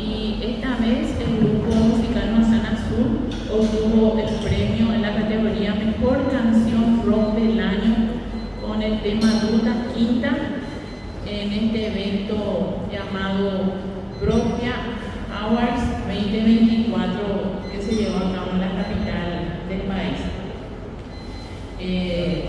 Y esta vez el grupo musical Manzana Azul obtuvo el premio en la categoría Mejor Canción Rock del Año con el tema Ruta Quinta en este evento llamado Propia Awards 2024 que se llevó a cabo en la capital del país. Eh,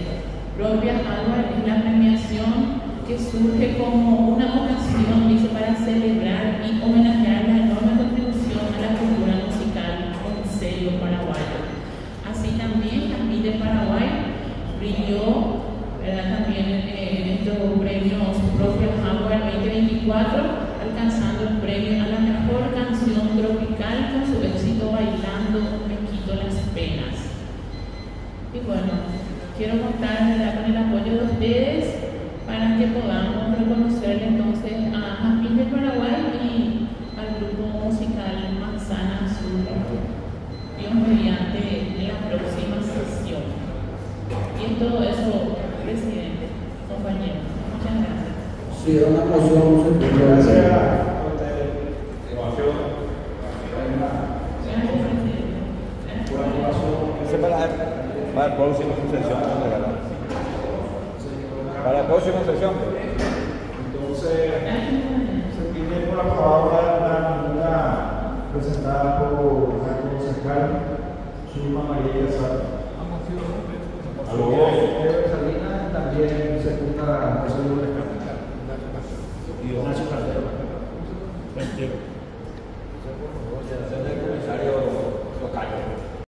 Propia Awards es la premiación que surge como una ocasión, dice, para celebrar y homenajear la enorme contribución a la cultura musical con sello paraguayo. Así también la de Paraguay brilló también eh, en estos premios propios Hardware 2024, alcanzando el premio a la mejor canción tropical con su éxito Bailando Me Quito las Penas. Y bueno, quiero contar con el apoyo de ustedes para que podamos reconocer entonces a Jamín de Paraguay y al grupo musical Manzana Azul, Dios mediante la próxima sesión. Y en todo eso presidente, compañeros. Muchas gracias. Sí, era una moción, Gracias. Para la próxima sesión, para la próxima sesión. Entonces, se tiene por la palabra una presentada por la concejal Zulma María se apunta a eso de un Ignacio Caldero.